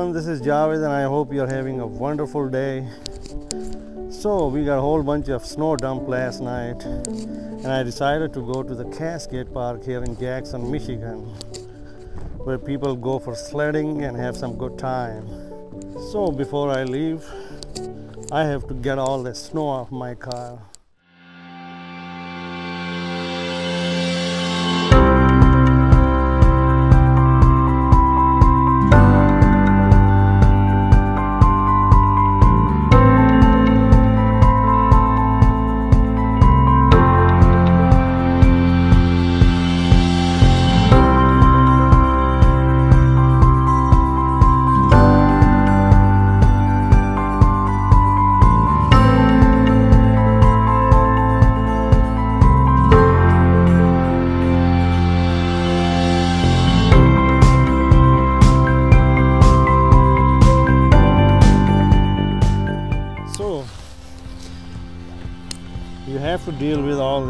everyone, this is Javed and I hope you're having a wonderful day. So we got a whole bunch of snow dump last night and I decided to go to the Cascade Park here in Jackson, Michigan where people go for sledding and have some good time. So before I leave, I have to get all the snow off my car.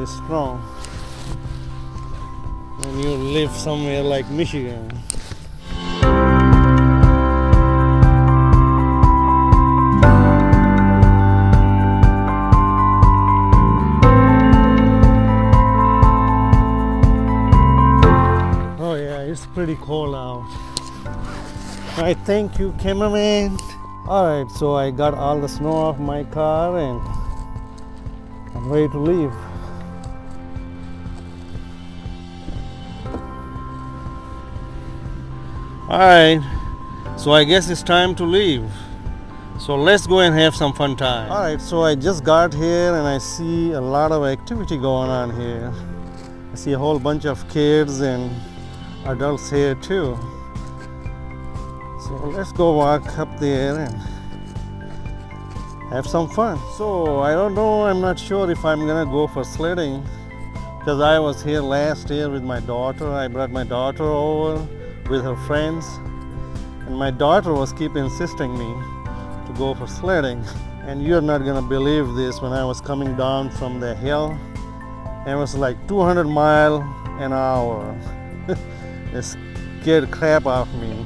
With all when you live somewhere like Michigan. Oh yeah, it's pretty cold out. I thank you, cameraman. Alright, so I got all the snow off my car and I'm ready to leave. Alright, so I guess it's time to leave. So let's go and have some fun time. Alright, so I just got here and I see a lot of activity going on here. I see a whole bunch of kids and adults here too. So let's go walk up there and have some fun. So I don't know, I'm not sure if I'm gonna go for sledding because I was here last year with my daughter. I brought my daughter over with her friends and my daughter was keep insisting me to go for sledding. And you're not gonna believe this when I was coming down from the hill and it was like 200 mile an hour. it scared crap out of me.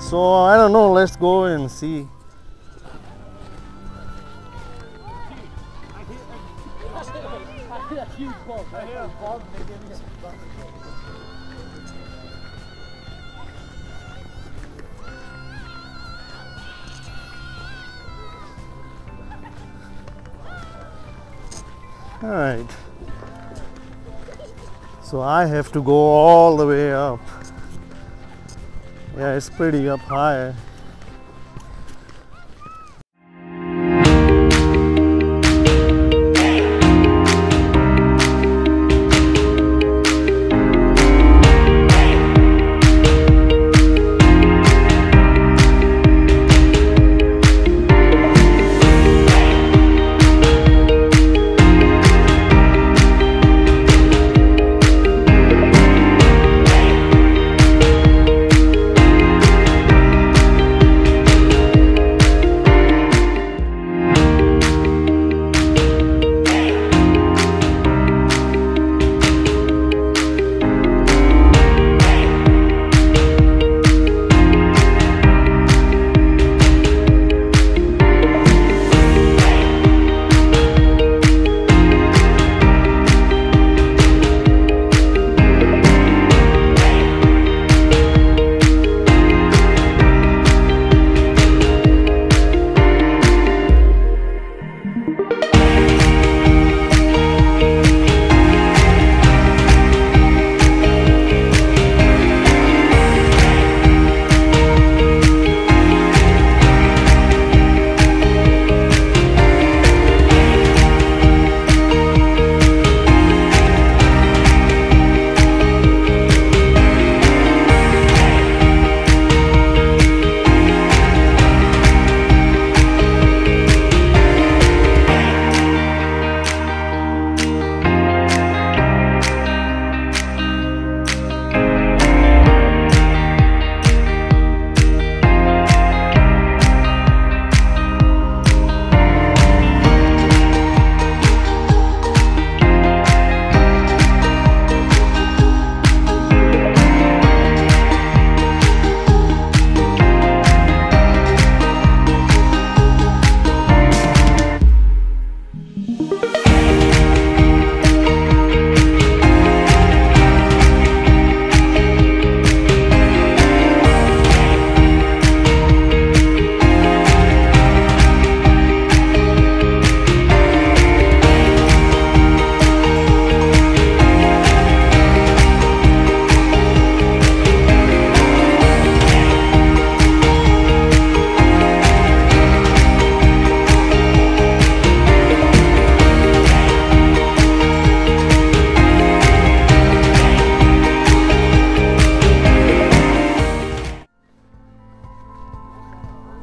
So I don't know, let's go and see. All right. So I have to go all the way up. Yeah, it's pretty up high.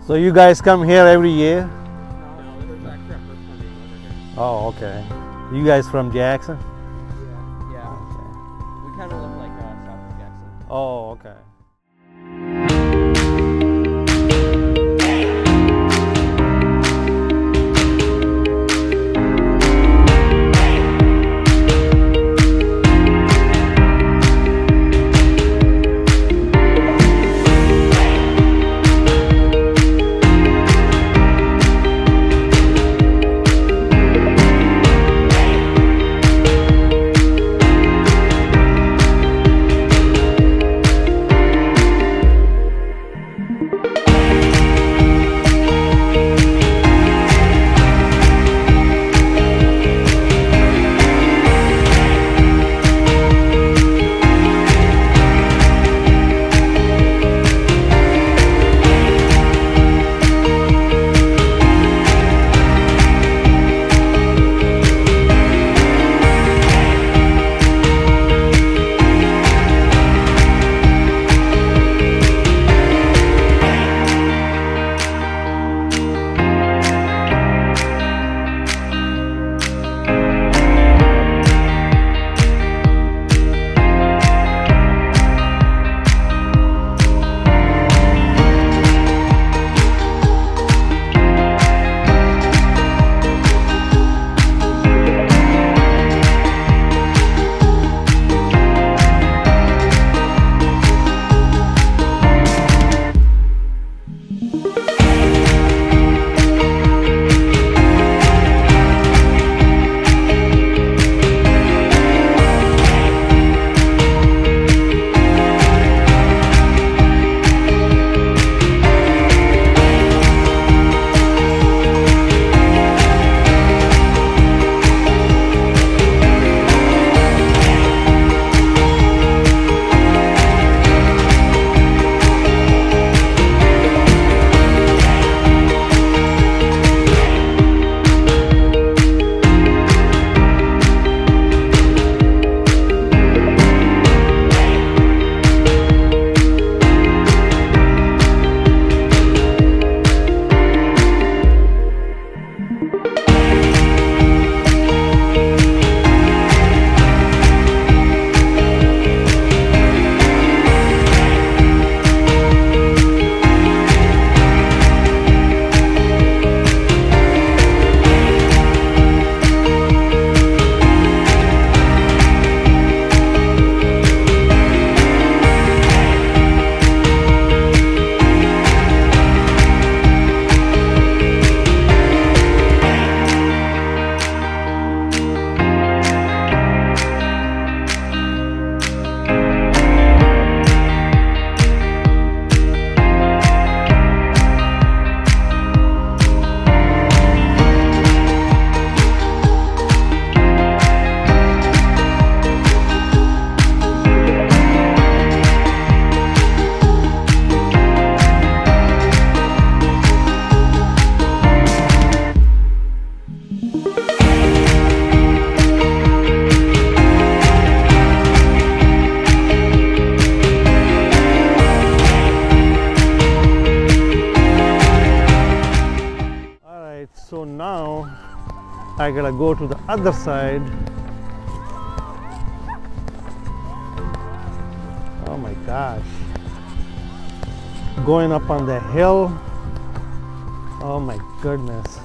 So you guys come here every year? No, this is our first time being over here. Oh, okay. You guys from Jackson? Yeah. Yeah. We kind of live like uh, south of Jackson. Oh, okay. I gotta go to the other side. Oh my gosh. Going up on the hill. Oh my goodness.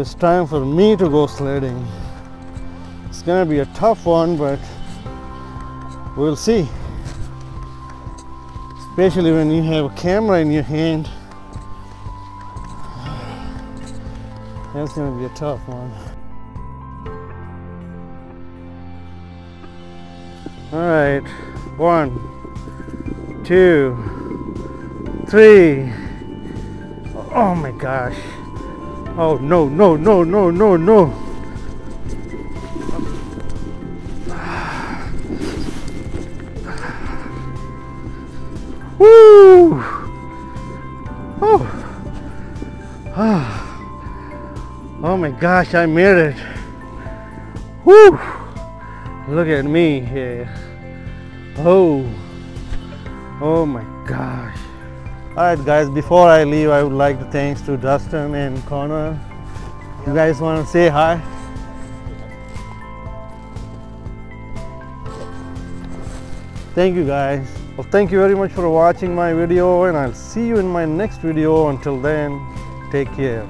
It's time for me to go sledding. It's gonna be a tough one, but we'll see. Especially when you have a camera in your hand. That's gonna be a tough one. All right, one, two, three. Oh my gosh. Oh no, no, no, no, no, no. Woo! Oh. Ah. oh my gosh, I made it. Woo! Look at me here. Oh. Oh my gosh. Alright guys, before I leave I would like to thanks to Dustin and Connor. You guys want to say hi? Thank you guys. Well thank you very much for watching my video and I'll see you in my next video. Until then, take care.